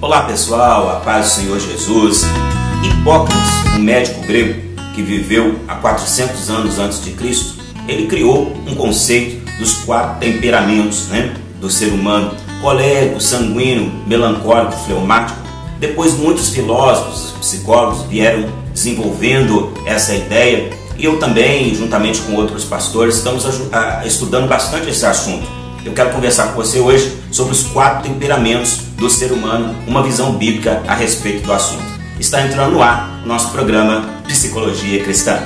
Olá pessoal, a paz do Senhor Jesus. Hipócrates, um médico grego que viveu há 400 anos antes de Cristo, ele criou um conceito dos quatro temperamentos né, do ser humano: colérico, sanguíneo, melancólico, fleumático. Depois, muitos filósofos, psicólogos vieram desenvolvendo essa ideia e eu também, juntamente com outros pastores, estamos estudando bastante esse assunto. Eu quero conversar com você hoje sobre os quatro temperamentos do ser humano, uma visão bíblica a respeito do assunto. Está entrando no ar o nosso programa Psicologia Cristã.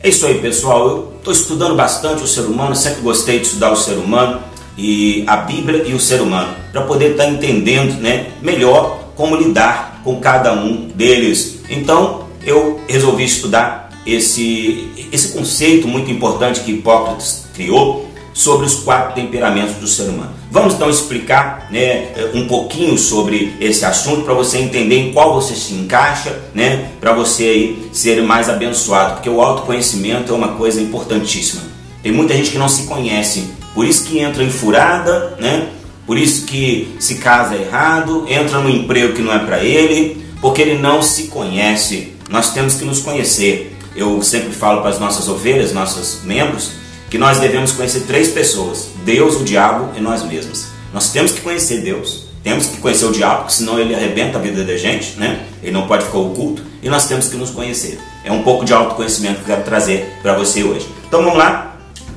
É isso aí, pessoal. Eu estou estudando bastante o ser humano, sempre gostei de estudar o ser humano e a Bíblia e o ser humano, para poder estar tá entendendo né, melhor como lidar com cada um deles. Então eu resolvi estudar esse, esse conceito muito importante que Hipócrates criou sobre os quatro temperamentos do ser humano. Vamos então explicar né, um pouquinho sobre esse assunto para você entender em qual você se encaixa, né, para você aí ser mais abençoado, porque o autoconhecimento é uma coisa importantíssima. Tem muita gente que não se conhece, por isso que entra em furada, né? Por isso que se casa errado, entra no emprego que não é para ele, porque ele não se conhece. Nós temos que nos conhecer. Eu sempre falo para as nossas ovelhas, nossos membros, que nós devemos conhecer três pessoas: Deus, o diabo e nós mesmos. Nós temos que conhecer Deus, temos que conhecer o diabo, porque senão ele arrebenta a vida da gente, né? Ele não pode ficar oculto. E nós temos que nos conhecer. É um pouco de autoconhecimento que eu quero trazer para você hoje. Então vamos lá,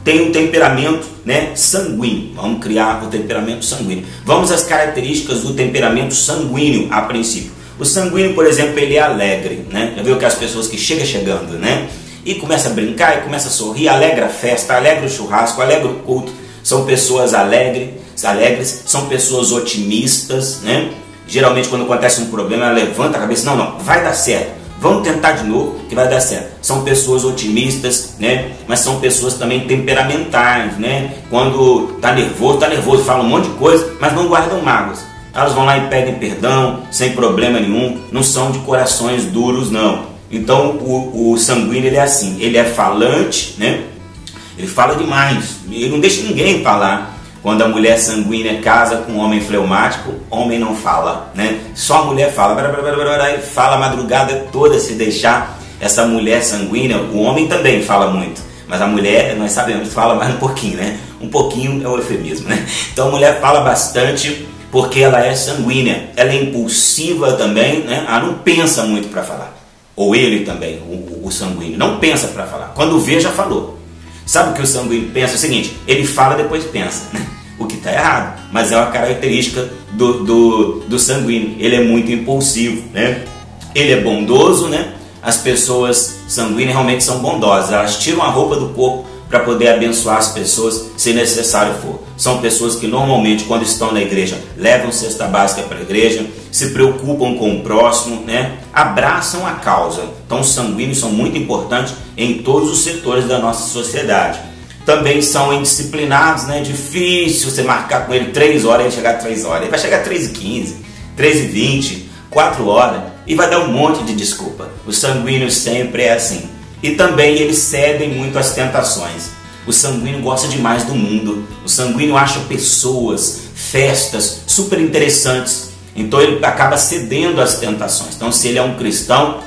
tem um temperamento né, sanguíneo. Vamos criar o temperamento sanguíneo. Vamos às características do temperamento sanguíneo a princípio. O sanguíneo, por exemplo, ele é alegre, né? Já viu que as pessoas que chegam chegando, né? E começa a brincar, e começa a sorrir, alegra a festa, alegra o churrasco, alegra o culto. São pessoas alegres, alegres, são pessoas otimistas, né? Geralmente quando acontece um problema, ela levanta a cabeça, não, não, vai dar certo Vamos tentar de novo que vai dar certo. São pessoas otimistas, né? Mas são pessoas também temperamentais, né? Quando tá nervoso, tá nervoso, fala um monte de coisa, mas não guardam mágoas. Elas vão lá e pedem perdão sem problema nenhum. Não são de corações duros, não. Então o, o sanguíneo ele é assim, ele é falante, né? Ele fala demais, ele não deixa ninguém falar. Quando a mulher sanguínea casa com um homem fleumático, homem não fala, né? Só a mulher fala, fala a madrugada toda se deixar. Essa mulher sanguínea, o homem também fala muito, mas a mulher, nós sabemos, fala mais um pouquinho, né? Um pouquinho é o eufemismo, né? Então a mulher fala bastante porque ela é sanguínea, ela é impulsiva também, né? Ela não pensa muito para falar. Ou ele também, o, o sanguíneo, não pensa para falar. Quando vê, já falou. Sabe o que o sanguíneo pensa? É o seguinte: ele fala depois pensa. O que está errado, mas é uma característica do, do, do sanguíneo. Ele é muito impulsivo, né? Ele é bondoso, né? As pessoas sanguíneas realmente são bondosas. Elas tiram a roupa do corpo para poder abençoar as pessoas se necessário for. São pessoas que normalmente, quando estão na igreja, levam cesta básica para a igreja, se preocupam com o próximo, né? abraçam a causa. Então, os sanguíneos são muito importantes em todos os setores da nossa sociedade. Também são indisciplinados, né? difícil você marcar com ele 3 horas e chegar 3 horas. Ele vai chegar 3 e 15, 3 e 20, 4 horas e vai dar um monte de desculpa. O sanguíneo sempre é assim. E também eles cedem muito às tentações. O sanguíneo gosta demais do mundo. O sanguíneo acha pessoas, festas super interessantes. Então ele acaba cedendo às tentações. Então, se ele é um cristão,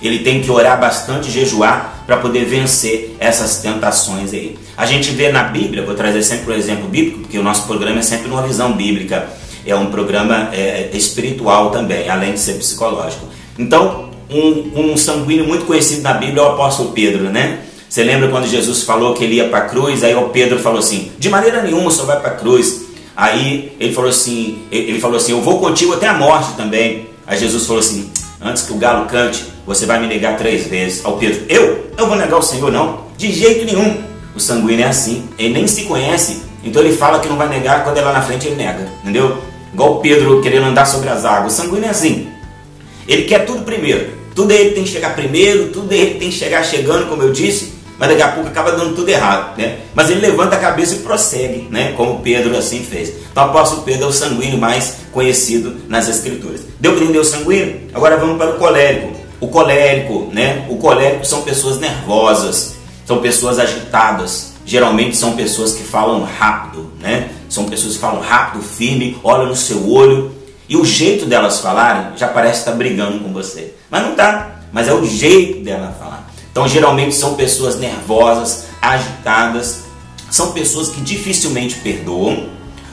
ele tem que orar bastante, jejuar para poder vencer essas tentações aí. A gente vê na Bíblia, vou trazer sempre um exemplo bíblico, porque o nosso programa é sempre numa visão bíblica. É um programa é, espiritual também, além de ser psicológico. Então, um, um sanguíneo muito conhecido na Bíblia é o apóstolo Pedro, né? Você lembra quando Jesus falou que ele ia para a cruz? Aí o Pedro falou assim: de maneira nenhuma só vai para a cruz. Aí ele falou assim: ele falou assim, eu vou contigo até a morte também. Aí Jesus falou assim: antes que o galo cante, você vai me negar três vezes. Ao Pedro: eu? Eu vou negar o Senhor não? De jeito nenhum. O sanguíneo é assim. Ele nem se conhece, então ele fala que não vai negar. Quando é lá na frente ele nega, entendeu? Igual o Pedro querendo andar sobre as águas. O sanguíneo é assim. Ele quer tudo primeiro. Tudo ele tem que chegar primeiro, tudo ele tem que chegar chegando, como eu disse. mas daqui a pouco acaba dando tudo errado, né? Mas ele levanta a cabeça e prossegue, né? Como Pedro assim fez. Então o apóstolo Pedro é o sanguíneo mais conhecido nas escrituras. Deu para entender o sanguíneo? Agora vamos para o colérico. O colérico, né? O colérico são pessoas nervosas, são pessoas agitadas. Geralmente são pessoas que falam rápido, né? São pessoas que falam rápido, firme, olham no seu olho e o jeito delas falarem já parece estar brigando com você. Mas não está, mas é o jeito dela falar. Então, geralmente são pessoas nervosas, agitadas, são pessoas que dificilmente perdoam.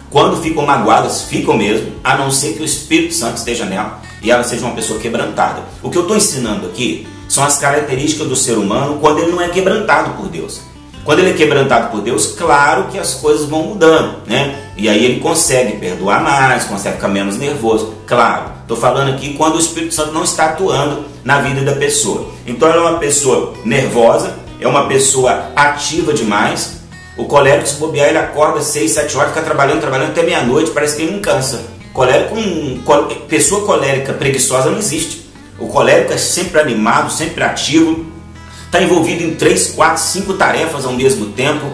Quando ficam magoadas, ficam mesmo, a não ser que o Espírito Santo esteja nela e ela seja uma pessoa quebrantada. O que eu estou ensinando aqui são as características do ser humano quando ele não é quebrantado por Deus. Quando ele é quebrantado por Deus, claro que as coisas vão mudando, né? E aí ele consegue perdoar mais, consegue ficar menos nervoso. Claro, estou falando aqui quando o Espírito Santo não está atuando na vida da pessoa. Então ela é uma pessoa nervosa, é uma pessoa ativa demais. O colérico, se bobear, ele acorda 6, 7 horas, fica trabalhando, trabalhando até meia-noite, parece que ele não cansa. Colérico, um, pessoa colérica preguiçosa não existe. O colérico é sempre animado, sempre ativo, está envolvido em três, quatro, cinco tarefas ao mesmo tempo.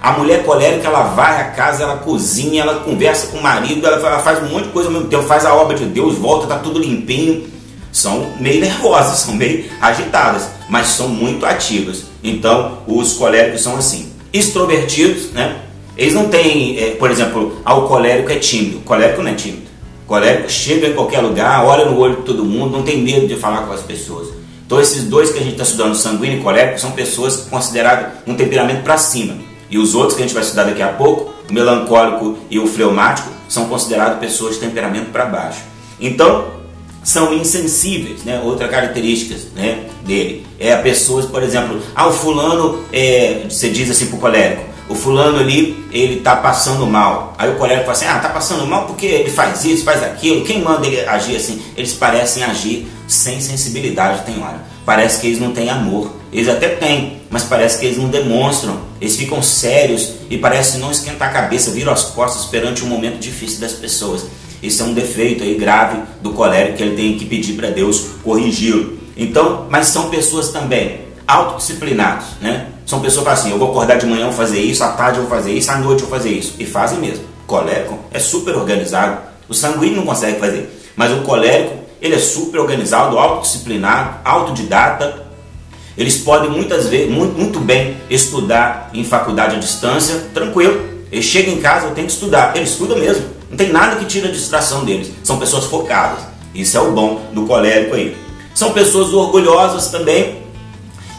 A mulher colérica, ela vai à casa, ela cozinha, ela conversa com o marido, ela faz um monte de coisa ao mesmo tempo, faz a obra de Deus, volta, está tudo limpinho. São meio nervosas, são meio agitadas, mas são muito ativas. Então, os coléricos são assim. Extrovertidos, né? Eles não têm, é, por exemplo, ah, o colérico é tímido. O colérico não é tímido. O colérico chega em qualquer lugar, olha no olho de todo mundo, não tem medo de falar com as pessoas. Então esses dois que a gente está estudando, sanguíneo e colérico, são pessoas consideradas um temperamento para cima. E os outros que a gente vai estudar daqui a pouco, o melancólico e o fleumático, são considerados pessoas de temperamento para baixo. Então, são insensíveis, né? Outra característica né, dele é pessoas, por exemplo, ah, o fulano, é, você diz assim o colérico, o fulano ali, ele está passando mal. Aí o colérico fala assim, ah, está passando mal porque ele faz isso, faz aquilo. Quem manda ele agir assim? Eles parecem agir sem sensibilidade, tem hora. Parece que eles não têm amor. Eles até têm, mas parece que eles não demonstram. Eles ficam sérios e parece não esquentar a cabeça, viram as costas perante um momento difícil das pessoas. Isso é um defeito aí grave do colérico que ele tem que pedir para Deus corrigi-lo. Então, mas são pessoas também autodisciplinadas, né? São pessoas que falam assim, eu vou acordar de manhã, vou fazer isso, à tarde eu vou fazer isso, à noite eu vou fazer isso. E fazem mesmo. O colérico é super organizado. O sanguíneo não consegue fazer. Mas o colérico, ele é super organizado, autodisciplinado, autodidata. Eles podem muitas vezes, muito, muito bem estudar em faculdade à distância, tranquilo. Ele chega em casa, eu tenho que estudar. Ele estuda mesmo. Não tem nada que tire a distração deles. São pessoas focadas. Isso é o bom do colérico aí. São pessoas orgulhosas também.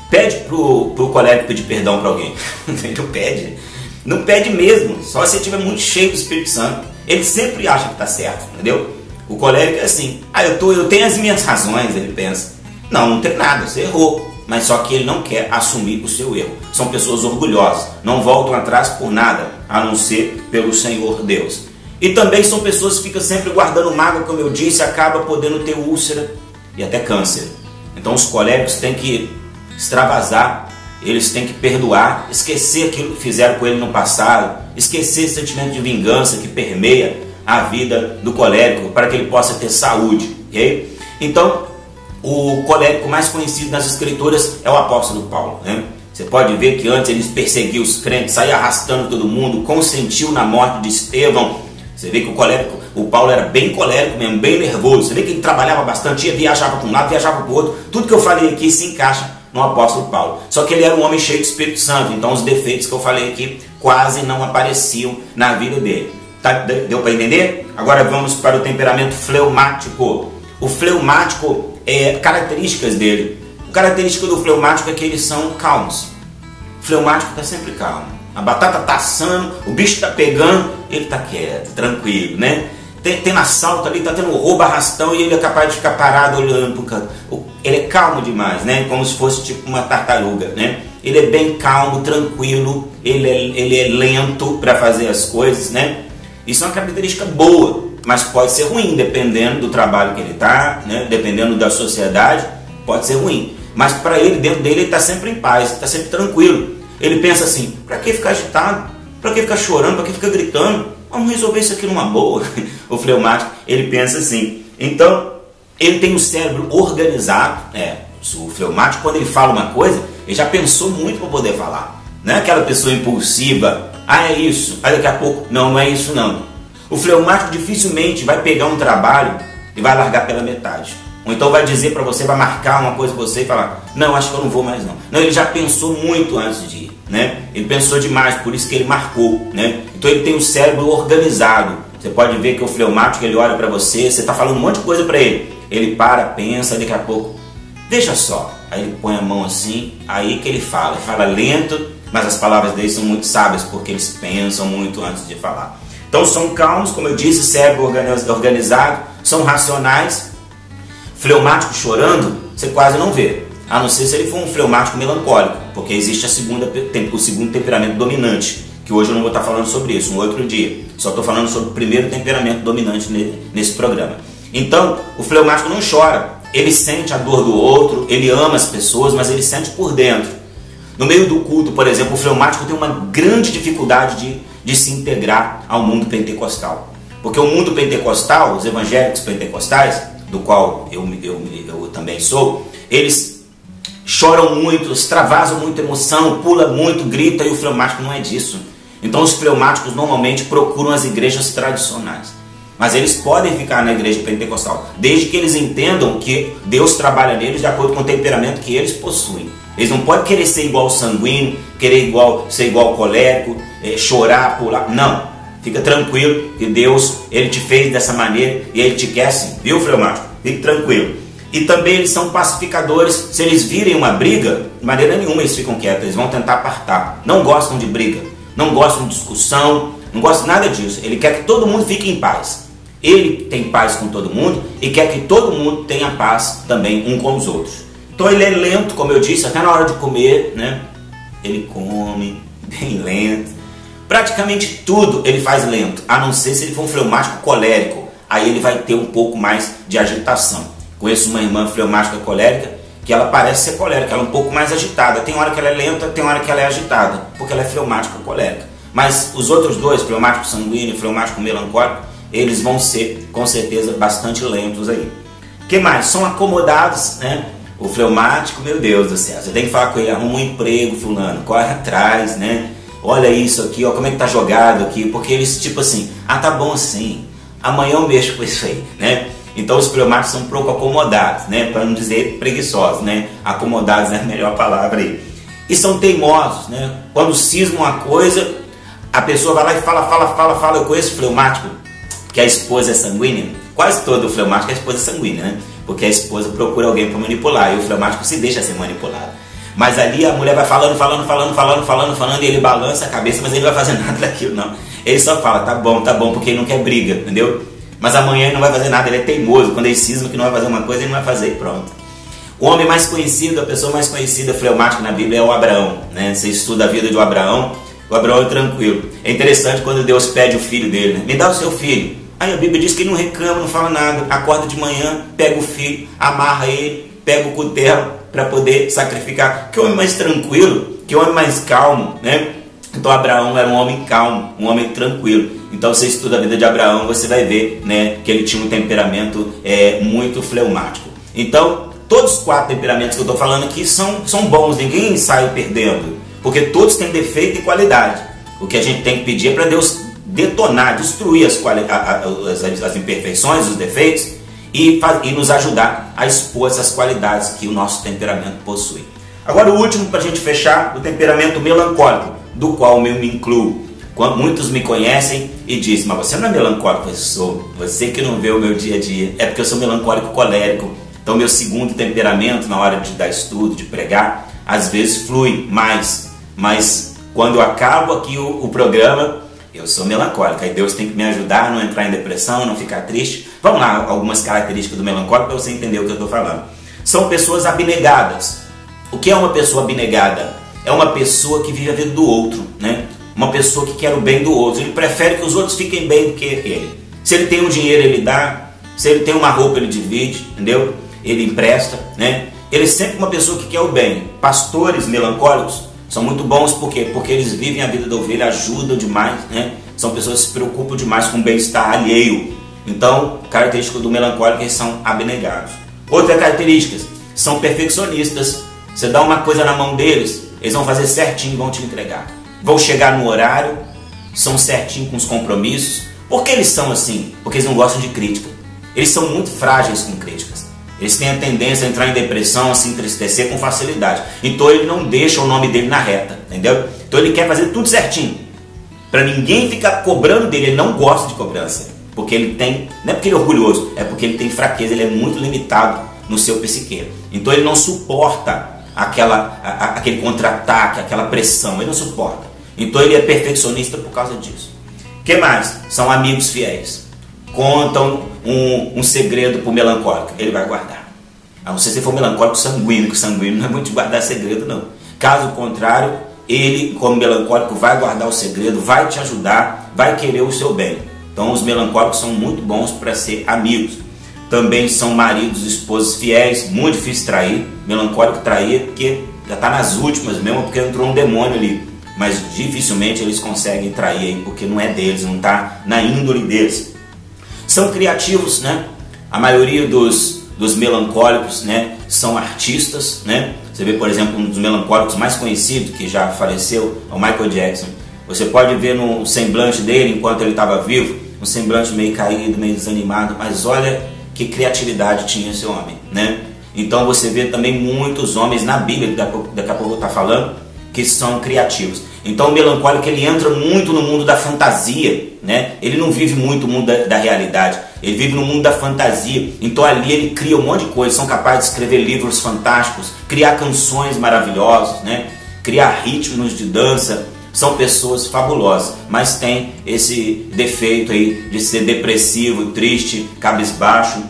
Pede pro, pro colérico pedir perdão para alguém. não pede. Não pede mesmo. Só se estiver muito cheio do Espírito Santo. Ele sempre acha que está certo, entendeu? O colérico é assim. Ah, eu, tô, eu tenho as minhas razões, ele pensa. Não, não tem nada, você errou. Mas só que ele não quer assumir o seu erro. São pessoas orgulhosas. Não voltam atrás por nada, a não ser pelo Senhor Deus. E também são pessoas que ficam sempre guardando mágoa, como eu disse, acaba podendo ter úlcera e até câncer. Então os coléricos têm que extravasar, eles têm que perdoar, esquecer aquilo que fizeram com ele no passado, esquecer esse sentimento de vingança que permeia a vida do colérico para que ele possa ter saúde. Okay? Então, o colérico mais conhecido nas escrituras é o apóstolo Paulo. Né? Você pode ver que antes ele perseguia os crentes, saía arrastando todo mundo, consentiu na morte de Estevão, você vê que o colérico, o Paulo era bem colérico mesmo, bem nervoso. Você vê que ele trabalhava bastante, ia, viajava para um lado, viajava para o outro. Tudo que eu falei aqui se encaixa no apóstolo Paulo. Só que ele era um homem cheio de Espírito Santo, então os defeitos que eu falei aqui quase não apareciam na vida dele. Tá, deu para entender? Agora vamos para o temperamento fleumático. O fleumático é características dele. A característica do fleumático é que eles são calmos. O fleumático está sempre calmo. A batata tá assando, o bicho tá pegando, ele tá quieto, tranquilo, né? Tem, tem assalto ali, tá tendo roubo, arrastão e ele é capaz de ficar parado olhando pro canto. Ele é calmo demais, né? Como se fosse tipo uma tartaruga, né? Ele é bem calmo, tranquilo, ele é, ele é lento para fazer as coisas, né? Isso é uma característica boa, mas pode ser ruim, dependendo do trabalho que ele tá, né? Dependendo da sociedade, pode ser ruim. Mas para ele, dentro dele, ele está sempre em paz, está sempre tranquilo. Ele pensa assim: para que ficar agitado? Para que ficar chorando? Para que ficar gritando? Vamos resolver isso aqui numa boa. o fleumático, ele pensa assim. Então, ele tem o cérebro organizado. É, o fleumático, quando ele fala uma coisa, Ele já pensou muito para poder falar. Não é aquela pessoa impulsiva, ah, é isso, aí daqui a pouco, não, não é isso não. O fleumático dificilmente vai pegar um trabalho e vai largar pela metade. Ou então vai dizer para você, vai marcar uma coisa com você e falar, não, acho que eu não vou mais não. Não, ele já pensou muito antes de ir, né? Ele pensou demais, por isso que ele marcou, né? Então ele tem o cérebro organizado. Você pode ver que o fleumático, ele olha para você, você está falando um monte de coisa para ele. Ele para, pensa, daqui a pouco, deixa só. Aí ele põe a mão assim, aí que ele fala. Ele fala lento, mas as palavras dele são muito sábias, porque eles pensam muito antes de falar. Então são calmos, como eu disse, cérebro organizado, são racionais, Fleumático chorando, você quase não vê. A não ser se ele for um fleumático melancólico, porque existe a segunda, o segundo temperamento dominante, que hoje eu não vou estar falando sobre isso, um outro dia. Só estou falando sobre o primeiro temperamento dominante nesse programa. Então, o fleumático não chora, ele sente a dor do outro, ele ama as pessoas, mas ele sente por dentro. No meio do culto, por exemplo, o fleumático tem uma grande dificuldade de, de se integrar ao mundo pentecostal. Porque o mundo pentecostal, os evangélicos pentecostais, do qual eu, eu, eu também sou, eles choram muito, extravasam muita emoção, pula muito, grita e o fleumático não é disso. Então os fleumáticos normalmente procuram as igrejas tradicionais. Mas eles podem ficar na igreja pentecostal, desde que eles entendam que Deus trabalha neles de acordo com o temperamento que eles possuem. Eles não podem querer ser igual sanguíneo, querer igual, ser igual colérico, é, chorar, pular. Não. Fica tranquilo que Deus ele te fez dessa maneira e ele te quer assim, viu, Fleumático? Fique tranquilo. E também eles são pacificadores. Se eles virem uma briga, de maneira nenhuma eles ficam quietos, eles vão tentar apartar. Não gostam de briga, não gostam de discussão, não gostam nada disso. Ele quer que todo mundo fique em paz. Ele tem paz com todo mundo e quer que todo mundo tenha paz também um com os outros. Então ele é lento, como eu disse, até na hora de comer, né? Ele come bem lento Praticamente tudo ele faz lento, a não ser se ele for um fleumático colérico. Aí ele vai ter um pouco mais de agitação. Conheço uma irmã fleumática colérica que ela parece ser colérica, ela é um pouco mais agitada. Tem hora que ela é lenta, tem hora que ela é agitada, porque ela é fleumática colérica. Mas os outros dois, fleumático sanguíneo e fleumático melancólico, eles vão ser com certeza bastante lentos aí. que mais? São acomodados, né? O fleumático, meu Deus do céu, você tem que falar com ele, arruma um emprego, fulano, corre atrás, né? olha isso aqui, ó, como é que tá jogado aqui, porque eles tipo assim, ah, tá bom assim, amanhã eu mexo com isso aí, né? Então os fleumáticos são um pouco acomodados, né? Para não dizer preguiçosos, né? Acomodados é a melhor palavra aí. E são teimosos, né? Quando cismam uma coisa, a pessoa vai lá e fala, fala, fala, fala. Eu conheço fleumático, que a esposa é sanguínea. Quase todo fleumático é a esposa sanguínea, né? Porque a esposa procura alguém para manipular e o fleumático se deixa ser manipulado. Mas ali a mulher vai falando, falando, falando, falando, falando, falando, e ele balança a cabeça, mas ele não vai fazer nada daquilo, não. Ele só fala, tá bom, tá bom, porque ele não quer briga, entendeu? Mas amanhã ele não vai fazer nada, ele é teimoso. Quando ele cisma que não vai fazer uma coisa, ele não vai fazer e pronto. O homem mais conhecido, a pessoa mais conhecida fleumática na Bíblia é o Abraão. Né? Você estuda a vida de Abraão, o Abraão é tranquilo. É interessante quando Deus pede o filho dele, né? me dá o seu filho. Aí a Bíblia diz que ele não reclama, não fala nada. Acorda de manhã, pega o filho, amarra ele, pega o cutelo, para poder sacrificar. Que homem mais tranquilo, que homem mais calmo, né? Então Abraão era um homem calmo, um homem tranquilo. Então você estuda a vida de Abraão, você vai ver, né, que ele tinha um temperamento é, muito fleumático. Então todos os quatro temperamentos que eu estou falando aqui são, são bons, ninguém sai perdendo, porque todos têm defeito e qualidade. O que a gente tem que pedir é para Deus detonar, destruir as, as, as imperfeições, os defeitos e, e nos ajudar a expor essas qualidades que o nosso temperamento possui. Agora, o último para a gente fechar, o temperamento melancólico, do qual eu me incluo. Quando muitos me conhecem e dizem, mas você não é melancólico, eu sou. Você que não vê o meu dia a dia. É porque eu sou melancólico colérico. Então, meu segundo temperamento, na hora de dar estudo, de pregar, às vezes flui mais. Mas quando eu acabo aqui o, o programa, eu sou melancólico, aí Deus tem que me ajudar a não entrar em depressão, não ficar triste. Vamos lá, algumas características do melancólico para você entender o que eu estou falando. São pessoas abnegadas. O que é uma pessoa abnegada? É uma pessoa que vive a vida do outro, né? Uma pessoa que quer o bem do outro. Ele prefere que os outros fiquem bem do que ele. Se ele tem um dinheiro, ele dá. Se ele tem uma roupa, ele divide, entendeu? Ele empresta, né? Ele é sempre uma pessoa que quer o bem. Pastores melancólicos são muito bons por quê? Porque eles vivem a vida da ovelha, ajudam demais, né? São pessoas que se preocupam demais com o bem-estar alheio. Então, característica do melancólico, eles são abnegados. Outra característica, são perfeccionistas. Você dá uma coisa na mão deles, eles vão fazer certinho vão te entregar. Vão chegar no horário, são certinho com os compromissos. Por que eles são assim? Porque eles não gostam de crítica. Eles são muito frágeis com críticas. Eles têm a tendência a entrar em depressão, a se entristecer com facilidade. Então ele não deixa o nome dele na reta, entendeu? Então ele quer fazer tudo certinho. Para ninguém ficar cobrando dele, ele não gosta de cobrança. Porque ele tem, não é porque ele é orgulhoso, é porque ele tem fraqueza, ele é muito limitado no seu psique. Então ele não suporta aquela, a, aquele contra-ataque, aquela pressão, ele não suporta. Então ele é perfeccionista por causa disso. O que mais? São amigos fiéis. Contam um, um segredo para o melancólico, ele vai guardar. A não ser se for melancólico sanguíneo, que sanguíneo não é muito guardar segredo, não. Caso contrário, ele, como melancólico, vai guardar o segredo, vai te ajudar, vai querer o seu bem. Então, os melancólicos são muito bons para ser amigos. Também são maridos, esposos fiéis, muito difícil trair. Melancólico trair porque já está nas últimas mesmo, porque entrou um demônio ali. Mas dificilmente eles conseguem trair porque não é deles, não está na índole deles. São criativos, né? A maioria dos, dos melancólicos, né, são artistas, né? Você vê, por exemplo, um dos melancólicos mais conhecidos que já faleceu, é o Michael Jackson. Você pode ver no semblante dele enquanto ele estava vivo, um semblante meio caído, meio desanimado, mas olha que criatividade tinha esse homem, né? Então você vê também muitos homens na Bíblia, daqui a pouco, daqui a pouco eu estou falando, que são criativos. Então o melancólico ele entra muito no mundo da fantasia, né? Ele não vive muito o mundo da, da, realidade, ele vive no mundo da fantasia. Então ali ele cria um monte de coisas, são capazes de escrever livros fantásticos, criar canções maravilhosas, né? Criar ritmos de dança. São pessoas fabulosas, mas tem esse defeito aí de ser depressivo, triste, cabisbaixo,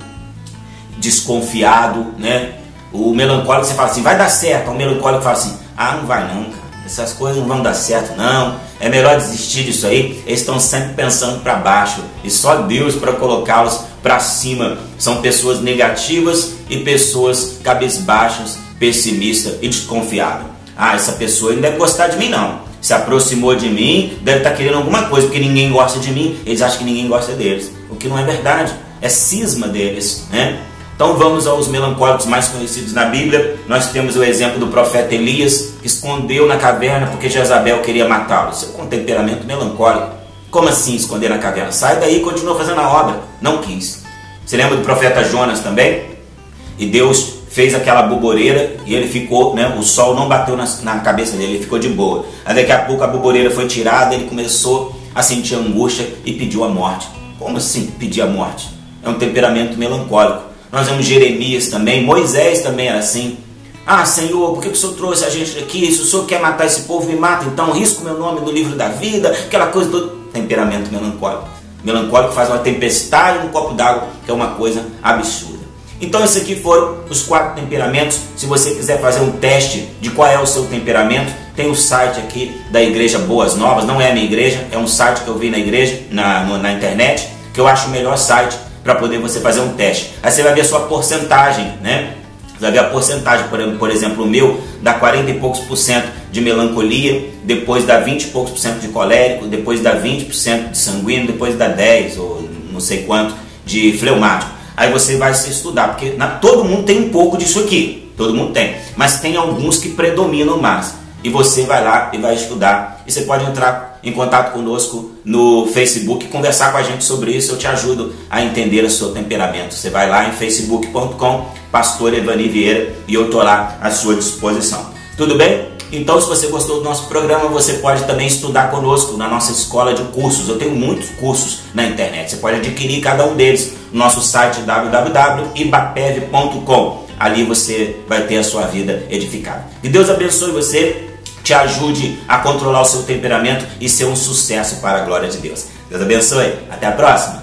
desconfiado, né? O melancólico você fala assim, vai dar certo. O melancólico fala assim, ah, não vai cara. Essas coisas não vão dar certo, não. É melhor desistir disso aí. Eles estão sempre pensando para baixo e só Deus para colocá-los para cima. São pessoas negativas e pessoas cabisbaixas, pessimistas e desconfiadas. Ah, essa pessoa não deve gostar de mim, não. Se aproximou de mim, deve estar tá querendo alguma coisa, porque ninguém gosta de mim. Eles acham que ninguém gosta deles. O que não é verdade. É cisma deles, né? Então vamos aos melancólicos mais conhecidos na Bíblia. Nós temos o exemplo do profeta Elias, que escondeu na caverna porque Jezabel queria matá-lo. Seu com temperamento melancólico. Como assim esconder na caverna? Sai daí e continua fazendo a obra. Não quis. Você lembra do profeta Jonas também? E Deus fez aquela buboreira e ele ficou, né? O sol não bateu na, na cabeça dele, ele ficou de boa. Aí daqui a pouco a buboreira foi tirada, ele começou a sentir angústia e pediu a morte. Como assim pedir a morte? É um temperamento melancólico. Nós vemos Jeremias também, Moisés também era assim. Ah, Senhor, por que o Senhor trouxe a gente aqui? Se o Senhor quer matar esse povo, me mata. Então, risco meu nome no livro da vida, aquela coisa do temperamento melancólico. Melancólico faz uma tempestade no copo d'água, que é uma coisa absurda. Então, esses aqui foram os quatro temperamentos. Se você quiser fazer um teste de qual é o seu temperamento, tem o site aqui da Igreja Boas Novas. Não é a minha igreja, é um site que eu vi na igreja, na, na internet, que eu acho o melhor site para poder você fazer um teste. Aí você vai ver a sua porcentagem, né? Você vai ver a porcentagem, por, exemplo, o meu dá 40 e poucos por cento de melancolia, depois dá 20 e poucos por cento de colérico, depois dá 20 por cento de sanguíneo, depois dá 10 ou não sei quanto de fleumático. Aí você vai se estudar, porque na, todo mundo tem um pouco disso aqui, todo mundo tem, mas tem alguns que predominam mais. E você vai lá e vai estudar. E você pode entrar em contato conosco no Facebook conversar com a gente sobre isso. Eu te ajudo a entender o seu temperamento. Você vai lá em facebook.com, Pastor Evani Vieira, e eu estou lá à sua disposição. Tudo bem? Então, se você gostou do nosso programa, você pode também estudar conosco na nossa escola de cursos. Eu tenho muitos cursos na internet. Você pode adquirir cada um deles no nosso site www.ibapev.com. Ali você vai ter a sua vida edificada. Que Deus abençoe você te ajude a controlar o seu temperamento e ser um sucesso para a glória de Deus. Deus abençoe. Até a próxima.